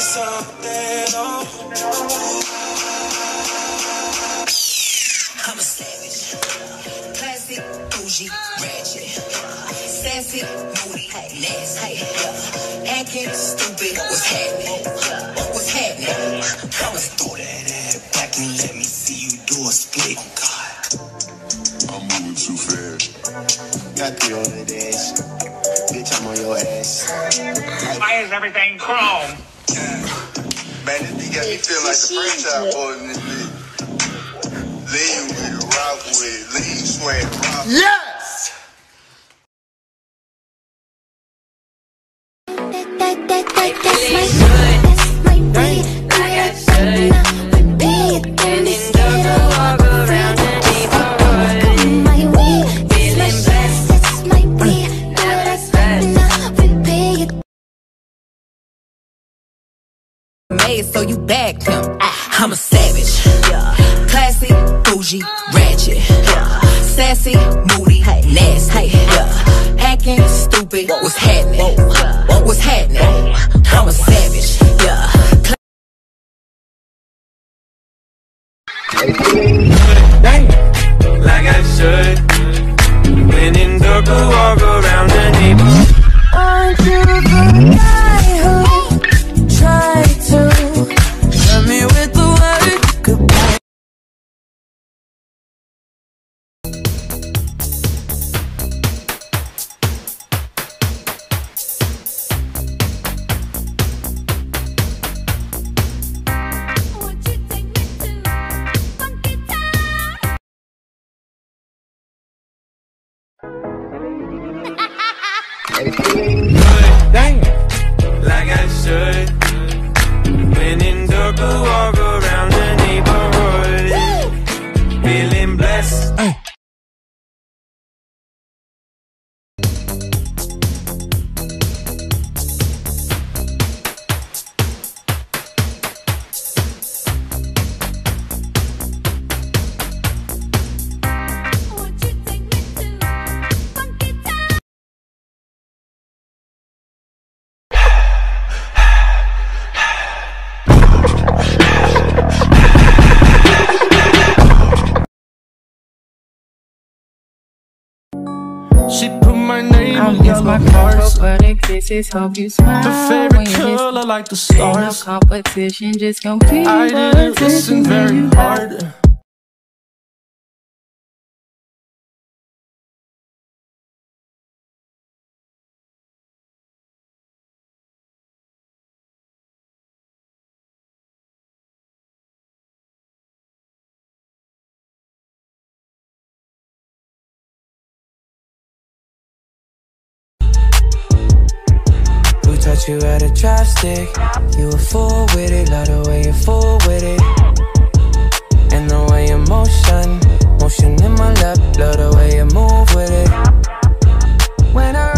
something. I'm a savage. Classic, bougie, ratchet. Sassy, moody, nasty. Yeah. Acting stupid. What's happening? What's happening? I'm a Throw that ass back and let me see you do a split. Oh, God. I'm moving too fast. Got the on that. Bitch, I'm on your ass. Why is everything chrome? Man, this beat got me feeling like the franchise boy in this bitch. Lean with it, rock with it, lean, sway, rock. Yes! That, that, that, that's that's my so you back him. Ah, I'm a savage. Yeah. Classy, bougie, ratchet. Yeah. Sassy, moody, nasty. Yeah. Acting stupid. What's happening? What's happening? I'm a savage. Yeah. Like I should. When in dark, walk around the Like I should. Name I on miss yellow my hearts. cocoa butter kisses. Hope you smile. The favorite color like the Ain't no competition, just compete. I didn't listen very hard. Taught you how to drive? You a fool with it, love the way you fool with it. And the way you motion, motion in my lap, love the way you move with it. When I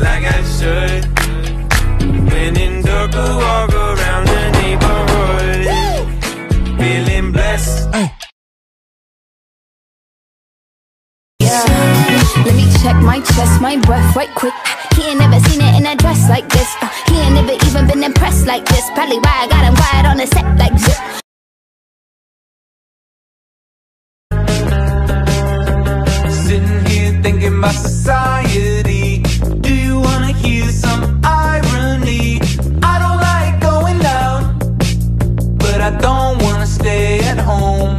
like I should. When in dark, walk around the neighborhood, feeling blessed. Let me check my chest, my breath right quick. He ain't never seen it in a dress like this. Uh, he ain't never even been impressed like this. Probably why I got him quiet on the set like zip. Thinking society. Do you wanna hear some irony? I don't like going down, but I don't wanna stay at home.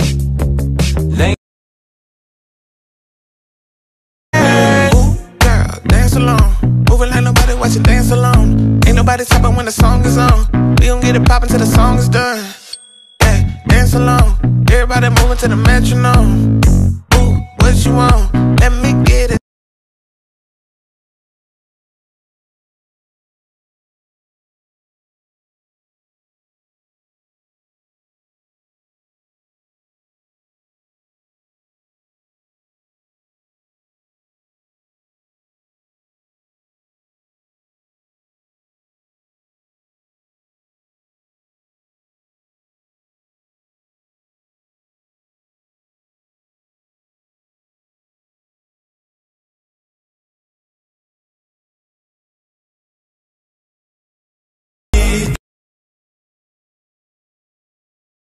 Lay- Ooh, girl, dance along. Moving like nobody watching dance along. Ain't nobody stopping when the song is on. We gon' get it poppin' till the song is done. Hey, dance along. Everybody moving to the metronome.